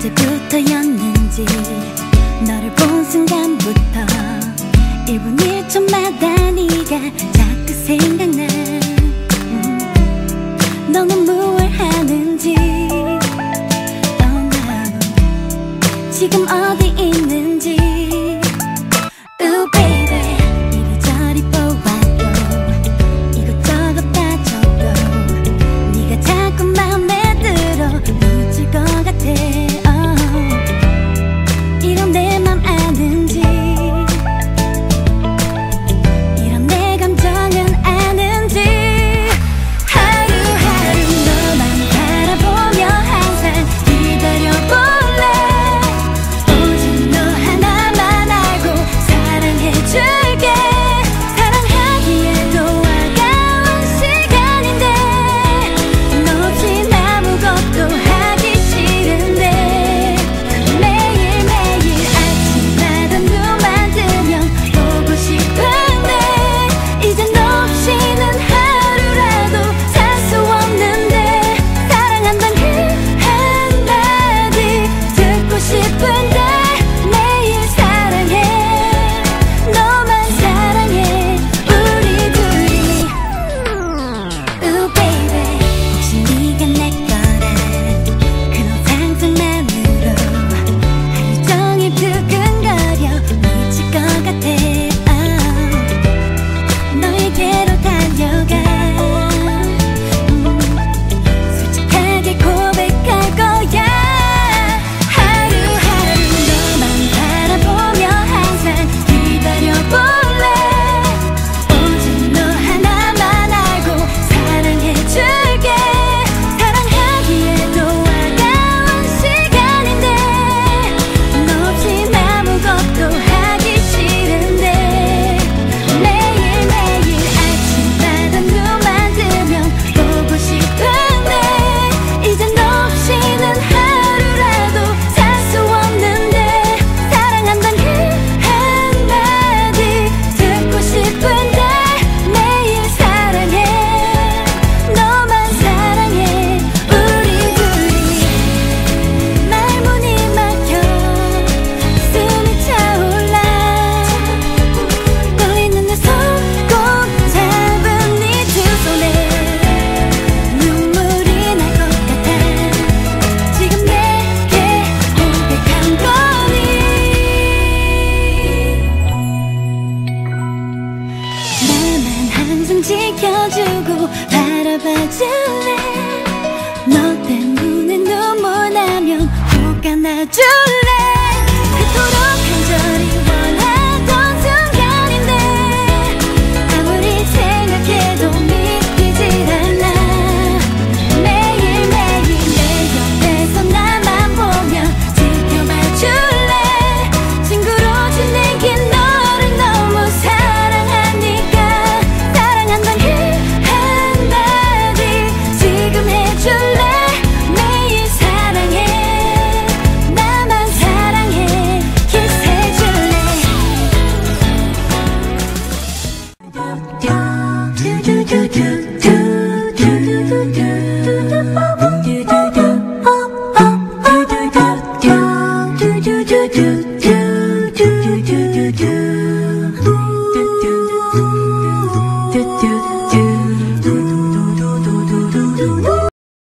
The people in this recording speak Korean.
언제부터였는지 너를 본 순간부터 1분 1초마다 네가 자꾸 생각나. 음, 너는 무얼 하는지 Oh no 지금 어디에 바라봐줄래? 너 때문에 눈물 나면 혹 안아줄래?